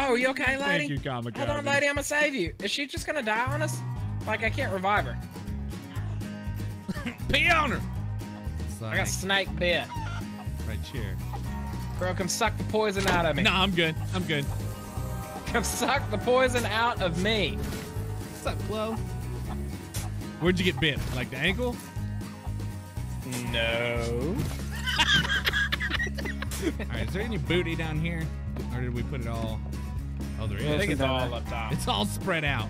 Oh, you okay, lady? Thank you, Kamikaze. Hold on, lady. I'm gonna save you. Is she just gonna die on us? Like I can't revive her. Pee on her. I got snake bit. right here. Bro, come suck the poison out of me. No, I'm good. I'm good. Come suck the poison out of me. What's up, Flo? Where'd you get bit? Like the ankle? No. All right, is there any booty down here? Or did we put it all? Oh, there I is. think it's all up top. It's all spread out.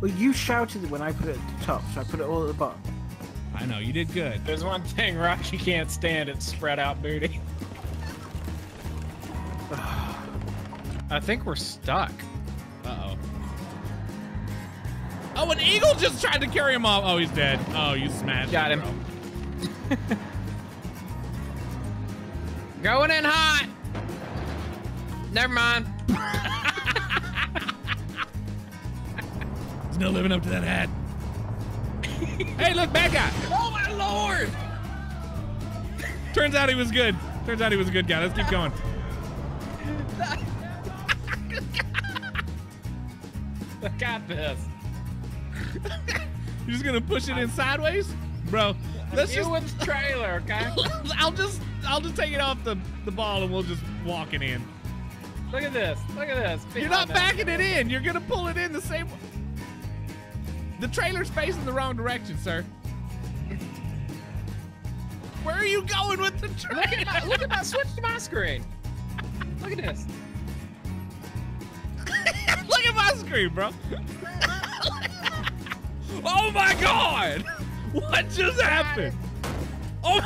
Well, you shouted when I put it at the top, so I put it all at the bottom. I know, you did good. There's one thing Rocky can't stand. It's spread out booty. I think we're stuck. Uh-oh. Oh, an eagle just tried to carry him off. Oh, he's dead. Oh, you smashed Got him. him. Going in hot. Never mind. He's not living up to that hat. hey, look, bad guy. Oh my lord! Turns out he was good. Turns out he was a good guy. Let's keep going. I got this. You're just gonna push it in sideways, bro. Let's you just. with the trailer, okay? I'll just. I'll just take it off the the ball and we'll just walk it in. Look at this. Look at this. You're not backing it in. You're gonna pull it in the same. The trailer's facing the wrong direction, sir. Where are you going with the Look trailer? at my, look at my switch to my screen. Look at this. Look at my screen, bro. oh my god! What just happened? Oh.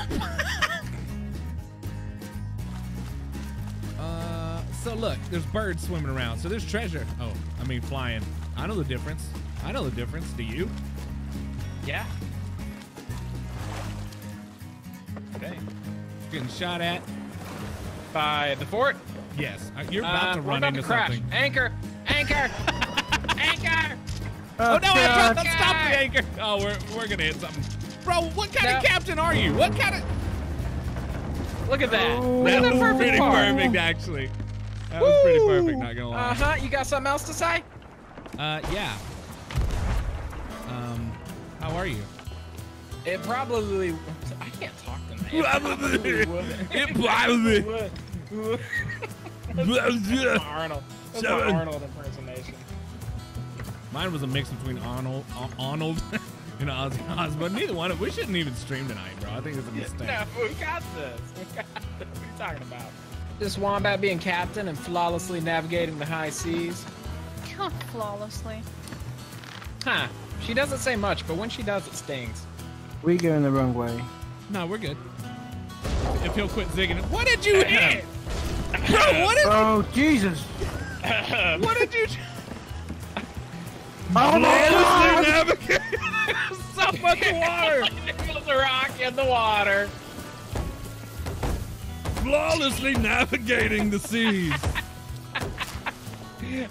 So look, there's birds swimming around. So there's treasure. Oh, I mean flying. I know the difference. I know the difference. Do you? Yeah. Okay. Getting shot at. By the fort. Yes. Uh, You're about Uh, to run about into to crash. something. Anchor. Anchor. Anchor. Oh no! I dropped the stop the anchor. Oh, we're we're gonna hit something. Bro, what kind of captain are you? What kind of? Look at that. Oh. That was perfect, actually. That was pretty perfect. Not gonna lie. Uh huh. You got something else to say? Uh, yeah. Um, how are you? It probably. I can't talk to man. Probably. It probably. Arnold. That's Seven. an Arnold impersonation. Mine was a mix between Arnold, Ar- Arnold, and Ozzy Osbourne. Neither one. of We shouldn't even stream tonight, bro. I think it's a mistake. No, we got this. We got this. What are you talking about? This wombat being captain and flawlessly navigating the high seas. Not flawlessly. Huh. She doesn't say much, but when she does, it stings. We going the wrong way. No, we're good. If he'll quit zigging. What did you hit? Bro, what did, Oh, Jesus! what did you Oh my God! navigate? so much water. There's a rock in the water. Flawlessly navigating the seas.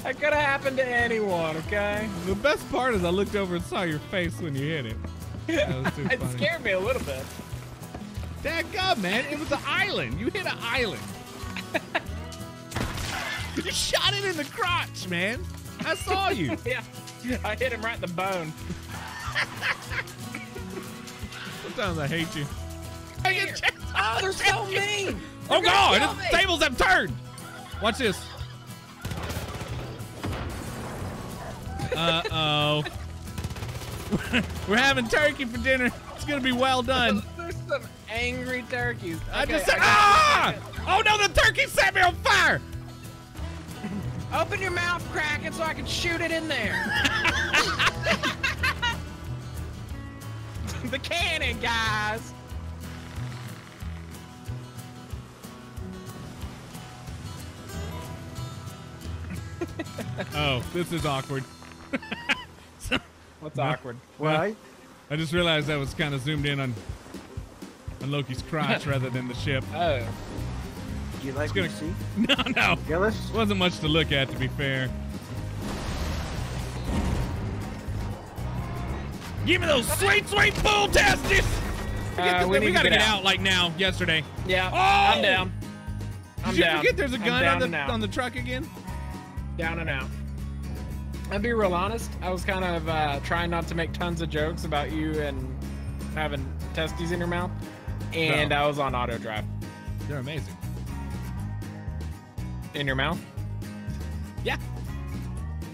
That could have happened to anyone, okay? The best part is I looked over and saw your face when you hit it. That was too it scared me a little bit. Dadgum, man. It was an island. You hit an island. you shot it in the crotch, man. I saw you. Yeah. I hit him right in the bone. Sometimes I hate you. Oh, they're so mean. Oh, God. The tables have turned. Watch this. Uh-oh. We're having turkey for dinner. It's going to be well done. There's some angry turkeys. I just said, ah! Oh, no, the turkey set me on fire. Open your mouth, Kraken, so I can shoot it in there. the cannon, guys. Oh, this is awkward. What's awkward? Why? I just realized that was kind of zoomed in on on Loki's crotch rather than the ship. Oh. Do you like gonna- see? No, no. Jealous? Wasn't much to look at, to be fair. Give me those sweet, sweet bull testes! Uh, we need we gotta get get out. out like now, yesterday. Yeah, Oh! I'm down. I'm Did you down. forget there's a I'm gun on the out. on the truck again? Down and out. I'll be real honest. I was kind of uh, trying not to make tons of jokes about you and having testes in your mouth, and No. I was on auto drive. They're amazing. In your mouth? Yeah.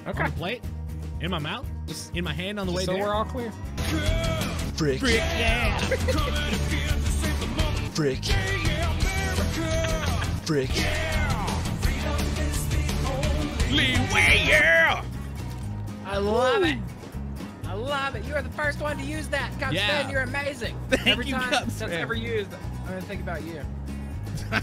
Okay. On the plate, in my mouth, Just in my hand on the way so there. we're all clear. Frick. Frick, yeah. Frick. Frick. Leeway, yeah. I love it. I love it. You are the first one to use that. God, Yeah. Sven, you're amazing. Thank Every you, time Cub that's Sven. ever used, I'm gonna think about you.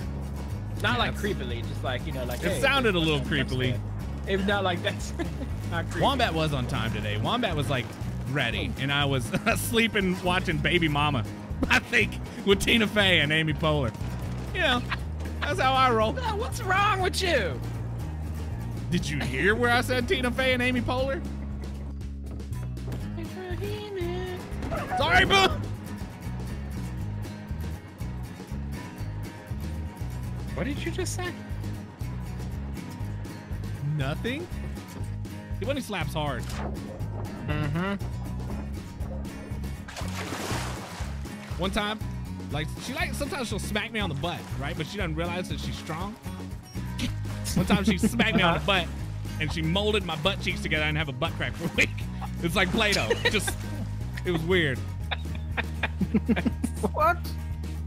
Not like creepily, just like you know, like. It hey, sounded a little that's Cub creepily. If not like that's not creepy. Wombat was on time today. Wombat was like ready, oh. and I was sleeping watching Baby Mama. I think with Tina Fey and Amy Poehler. You know, that's how I roll. Oh, What's wrong with you? Did you hear where I said Tina Fey and Amy Poehler? Sorry, boo. What did you just say? Nothing. See, when he slaps hard. Mm-hmm. One time, like she like sometimes she'll smack me on the butt, right? But she doesn't realize that she's strong. One time she smacked me on the butt, and she molded my butt cheeks together and have a butt crack for a week. It's like Play-Doh. Just it was weird. What?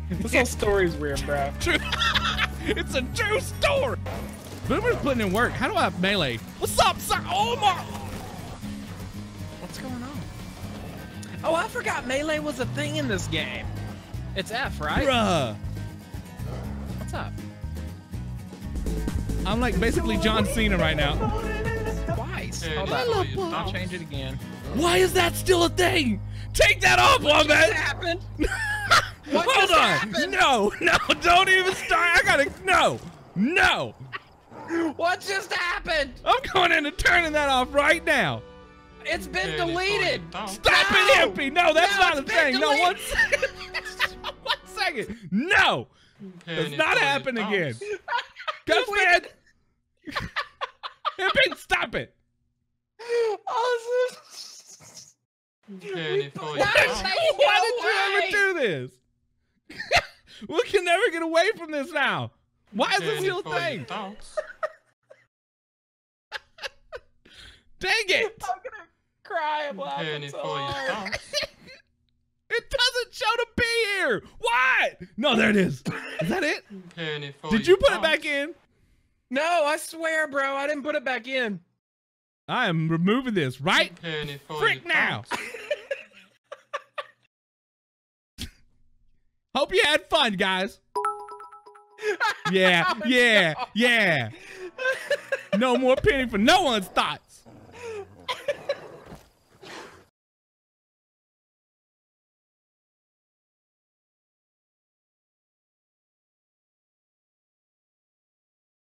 This whole story's weird, bro. True. it's a true story. Boomer's putting in work. How do I have melee? What's up, sir? Oh my! What's going on? Oh, I forgot melee was a thing in this game. It's F, right? Bruh. What's up? I'm like basically John Cena right now. Twice. Yeah, Hold on. all you I'll change it again. Why is that still a thing? Take that off, what Wombat! happened? Hold just on. happened? No, no, don't even start. I gotta. No, no. What just happened? I'm going in and turning that off right now. It's been Yeah, deleted. don't. Stop No! it, Impy. No, that's No, not a thing. No, one deleted. second. one second. No, Penny it's not for happening thoughts. again. Gus We man. Impy, stop it. Oh, this Penny for Why Why did you ever do this? we can never get away from this now. Why is this Penny still your thing? Dang it. I'm gonna cry. I'm laughing so hard. It doesn't show to be here. What? No, there it is. Is that it? Did you put it back in? No, I swear, bro. I didn't put it back in. I am removing this right frick now. Hope you had fun, guys. Yeah, Oh, yeah, yeah. No more penny for no one's thought.